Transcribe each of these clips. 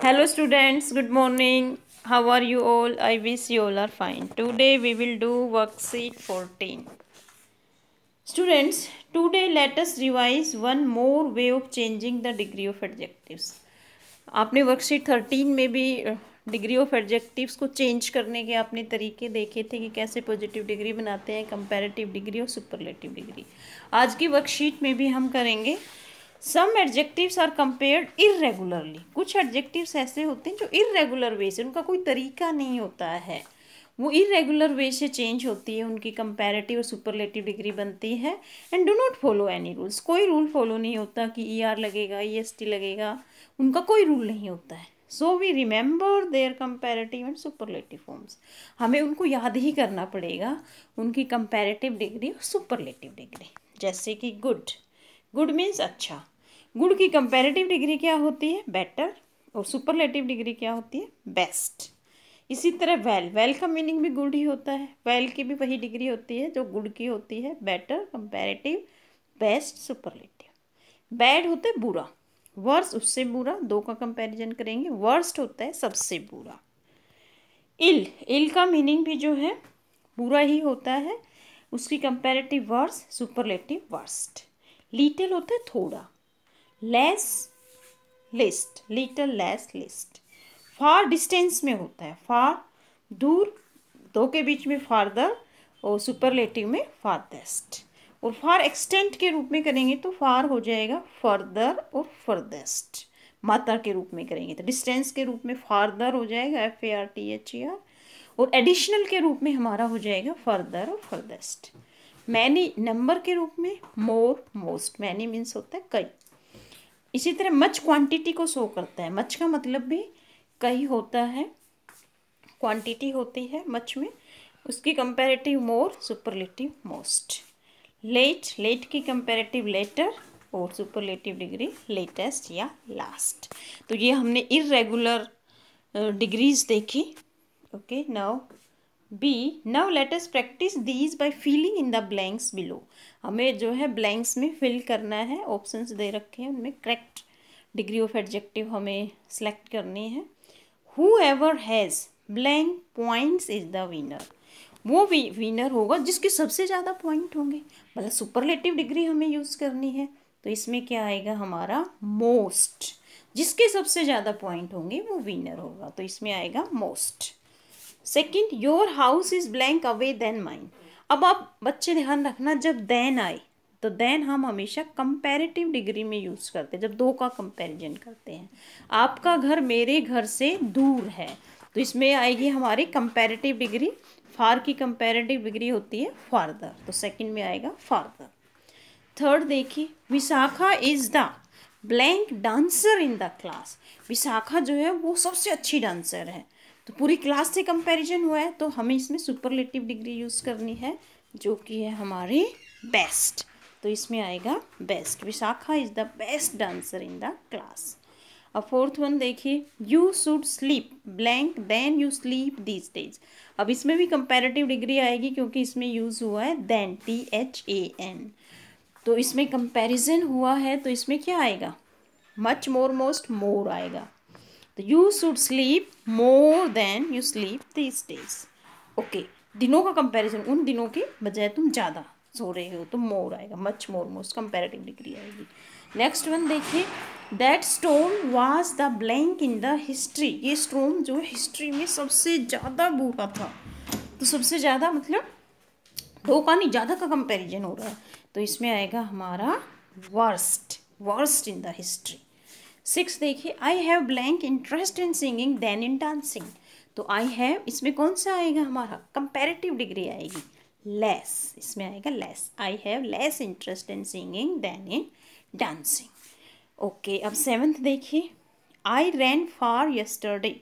Hello students, good morning. How are you all? I wish you all are fine. Today we will do worksheet 14. Students, today let us revise one more way of changing the degree of adjectives. आपने worksheet thirteen में भी degree of adjectives को change करने के आपने तरीके देखे थे कि कैसे पॉजिटिव डिग्री बनाते हैं कंपैरेटिव डिग्री और सुपरलेटिव डिग्री आज की वर्कशीट में भी हम करेंगे some adjectives are compared irregularly कुछ एडजेक्टिव्स ऐसे होते हैं जो इरेगुलर वे से, उनका कोई तरीका नहीं होता है। वो इरेगुलर वे से चेंज होती है, उनकी कंपैरेटिव और सुपरलेटिव डिग्री बनती है। And do not follow any rules कोई रूल फॉलो नहीं होता कि ई e आर लगेगा ई एस टी लगेगा। उनका कोई रूल नहीं होता है। So we remember their comparative and superlative forms हमें उनको याद ही करना पड़ेगा, उनकी कंपेरेटिव डिग्री और सुपरलेटिव डिग्री जैसे कि गुड गुड मीन्स अच्छा। गुड की कंपेरेटिव डिग्री क्या होती है? बेटर और सुपरलेटिव डिग्री क्या होती है? बेस्ट इसी तरह वेल वेल का मीनिंग भी गुड ही होता है. वेल की भी वही डिग्री होती है जो गुड की होती है. Better comparative best superlative bad होता है बुरा. वर्स उससे बुरा. दो का कंपैरिजन करेंगे. वर्स्ट होता है सबसे बुरा. इल इल का मीनिंग भी जो है, बुरा ही होता है. उसकी comparative worse superlative worst little होता है थोड़ा. Less least little less least far distance में होता है फार दूर, दो के बीच में फारदर और सुपरलेटिव में फारदेस्ट और फार एक्सटेंट के रूप में करेंगे तो फार हो जाएगा फर्दर और फर्देस्ट मात्रा के रूप में करेंगे तो डिस्टेंस के रूप में फारदर हो जाएगा F A R T H E R और एडिशनल के रूप में हमारा हो जाएगा फर्दर और फर्देस्ट मैनी नंबर के रूप में मोर मोस्ट मैनी मीन्स होता है कई. इसी तरह मच क्वांटिटी को शो करता है। मच का मतलब भी कई होता है। क्वांटिटी होती है मच में। उसकी comparative more superlative most late late की कंपैरेटिव लेटर और सुपरलेटिव डिग्री लेटेस्ट या लास्ट तो ये हमने इरेगुलर डिग्रीज देखी। Okay now be now latest practice these by filling in the blanks below हमें जो है ब्लैंक्स में फिल करना है ऑप्शंस दे रखे हैं, उनमें करेक्ट डिग्री ऑफ़ एडजेक्टिव हमें सेलेक्ट करनी है। Whoever has blank points is the winner वो भी विनर होगा जिसके सबसे ज़्यादा पॉइंट होंगे। मतलब सुपरलेटिव डिग्री हमें यूज़ करनी है। तो इसमें क्या आएगा? हमारा मोस्ट जिसके सबसे ज़्यादा पॉइंट होंगे, वो विनर होगा। तो इसमें आएगा most second your house is blank away than mind अब आप बच्चे ध्यान रखना, जब देन आए तो देन हम हमेशा कंपैरेटिव डिग्री में यूज़ करते हैं, जब दो का कंपैरिजन करते हैं। आपका घर मेरे घर से दूर है तो इसमें आएगी हमारी कंपैरेटिव डिग्री फार की कंपैरेटिव डिग्री होती है फारदर तो सेकंड में आएगा फारदर थर्ड देखिए, Vishakha is the blank dancer in the class Vishakha जो है, वो सबसे अच्छी डांसर है। तो पूरी क्लास से कंपैरिजन हुआ है तो हमें इसमें सुपरलेटिव डिग्री यूज़ करनी है, जो कि है हमारी बेस्ट तो इसमें आएगा best Vishakha is the best dancer in the class अब फोर्थ वन देखिए you should sleep blank than you sleep these days अब इसमें भी कंपेरेटिव डिग्री आएगी, क्योंकि इसमें यूज़ हुआ है than T H A N तो इसमें कंपैरिजन हुआ है तो इसमें क्या आएगा? मच मोर मोस्ट मोर आएगा. You should sleep more than you sleep this days okay दिनों का कंपैरिजन उन दिनों के बजाय तुम ज़्यादा सो रहे हो तो मोर आएगा much more most comparative degree आएगी। नेक्स्ट वन देखिए that stone was the blank in the history ये स्टोन जो हिस्ट्री में सबसे ज़्यादा बुरा था। तो सबसे ज़्यादा मतलब का नहीं ज़्यादा का कंपैरिजन हो रहा है। तो इसमें आएगा हमारा worst worst in the history six देखिए I have blank interest in singing than in dancing तो आई हैव इसमें कौन सा आएगा हमारा? कंपेरेटिव डिग्री आएगी। लेस इसमें आएगा less I have less interest in singing than in dancing okay अब सेवन्थ देखिए। आई रैन फार यस्टरडे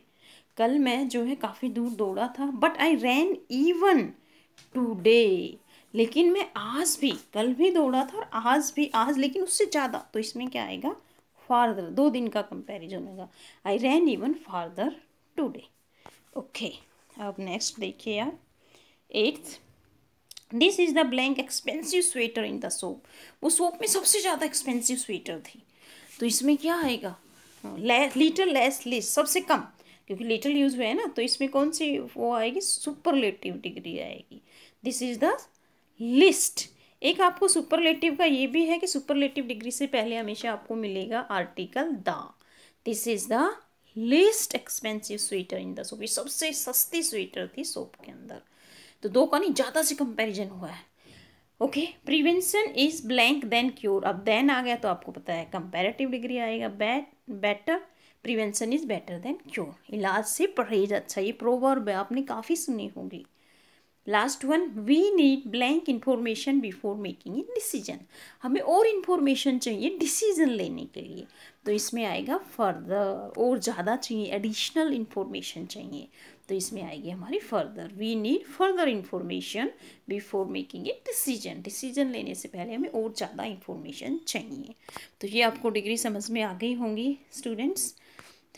कल मैं जो है काफ़ी दूर दौड़ा था but I ran even today लेकिन मैं आज भी, कल भी दौड़ा था और आज भी, आज, लेकिन उससे ज़्यादा। तो इसमें क्या आएगा? फार्दर दो दिन का कंपैरिजन होगा। I ran even farther today okay अब नेक्स्ट देखिए यार। Eighth this is the blank expensive sweater in the shop वो सोप में सबसे ज़्यादा एक्सपेंसिव स्वेटर थी। तो इसमें क्या आएगा? लिटल लेस लिस्ट सबसे कम। क्योंकि लिटल यूज़ हुआ है ना तो इसमें कौन सी वो आएगी? सुपरलेटिव डिग्री आएगी। दिस इज़ द लिस्ट एक आपको सुपरलेटिव का ये भी है कि सुपरलेटिव डिग्री से पहले हमेशा आपको मिलेगा article the this is the least expensive sweater in the shop ये सबसे सस्ती स्वेटर थी सोप के अंदर। तो दो का नहीं, ज़्यादा से कंपैरिजन हुआ है। Okay prevention is blank than cure अब देन आ गया तो आपको पता है कंपेरेटिव डिग्री आएगा bat better prevention is better than cure इलाज से परहेज अच्छा ये प्रोवर्ब है, आपने काफ़ी सुनी होगी। Last one we need blank information before making a decision हमें और इन्फॉर्मेशन चाहिए डिसीज़न लेने के लिए। तो इसमें आएगा फर्दर और ज़्यादा चाहिए एडिशनल इन्फॉर्मेशन चाहिए। तो इसमें आएगी हमारी further we need further information before making a decision decision लेने से पहले हमें और ज़्यादा इन्फॉर्मेशन चाहिए। तो ये आपको डिग्री समझ में आ गई होंगी students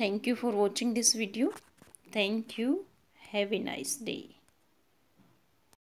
thank you for watching this video thank you have a nice day